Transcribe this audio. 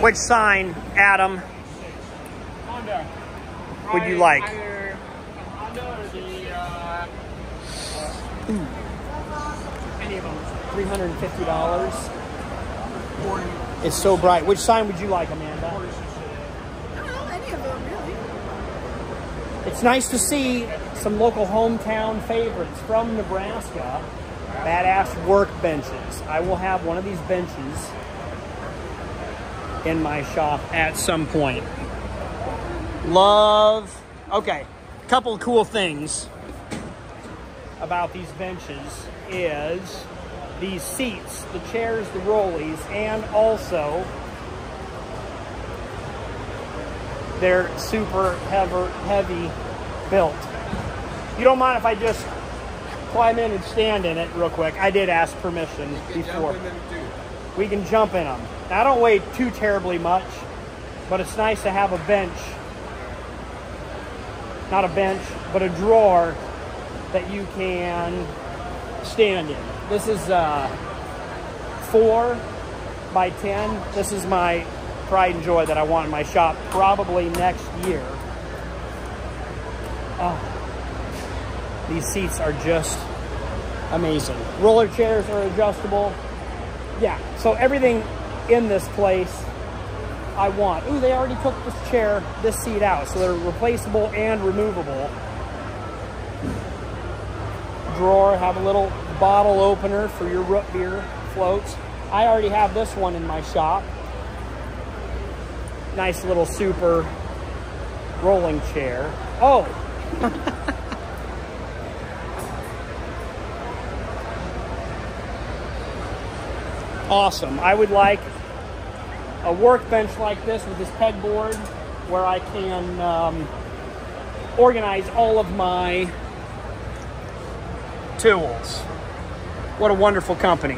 Which sign, Adam, Honda. would you like? Either Honda or the, uh, any of them. $350. It's so bright. Which sign would you like, Amanda? I don't know any of them really. It's nice to see some local hometown favorites from Nebraska. Badass workbenches. I will have one of these benches in my shop at some point. Love. Okay, couple cool things about these benches is these seats, the chairs, the rollies, and also they're super heavy, heavy built. You don't mind if I just climb in and stand in it real quick? I did ask permission before. We can jump in them. Now, I don't weigh too terribly much, but it's nice to have a bench. Not a bench, but a drawer that you can stand in. This is uh, four by 10. This is my pride and joy that I want in my shop probably next year. Oh, these seats are just amazing. Roller chairs are adjustable. Yeah, so everything in this place I want. Ooh, they already took this chair, this seat out, so they're replaceable and removable. Drawer, have a little bottle opener for your root beer floats. I already have this one in my shop. Nice little super rolling chair. Oh, awesome. I would like a workbench like this with this pegboard where I can um, organize all of my tools. What a wonderful company.